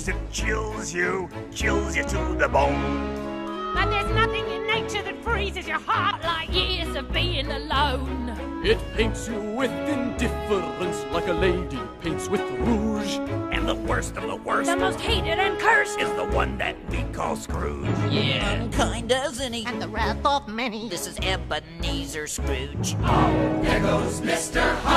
knows it chills you, chills you to the bone. And there's nothing in nature that freezes your heart like years of being alone. It paints you with indifference like a lady paints with rouge. And the worst of the worst The most hated and cursed. is the one that we call Scrooge. Yeah. Unkind as any. And the wrath of many. This is Ebenezer Scrooge. Oh, There goes Mr. Humbug,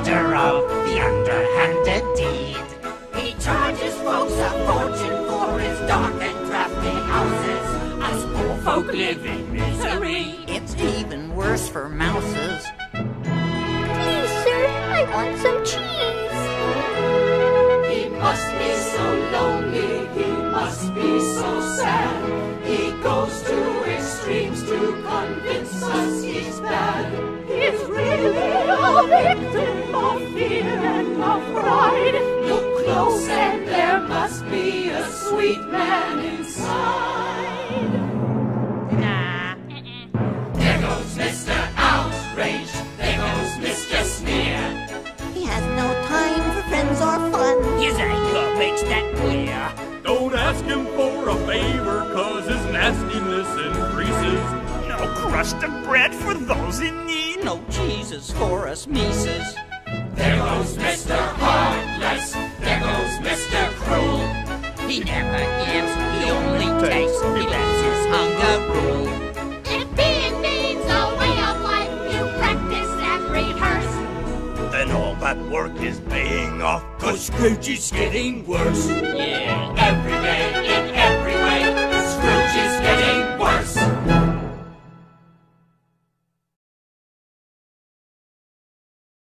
master of the underhanded deed. He charges folks a fortune for his dark and drafty houses. Us poor folk live in misery. It's even worse for mouses. Please, sir, I want some cheese. He must be so lonely, he must be so sad. He goes to extremes to convince us he's bad. Look close and there must be a sweet man inside. Nah. There goes Mr. Outrage, there goes Mr. Sneer. He has no time for friends or fun. His anger makes that clear. Don't ask him for a favor, cause his nastiness increases. No crust of bread for those in need. No Jesus for us meeces. There goes Mr. He never gives, he only takes. He lets his hunger rule. If being mean's a way of life, you practice and rehearse. Then all that work is paying off, cause Scrooge is getting worse. Yeah. Every day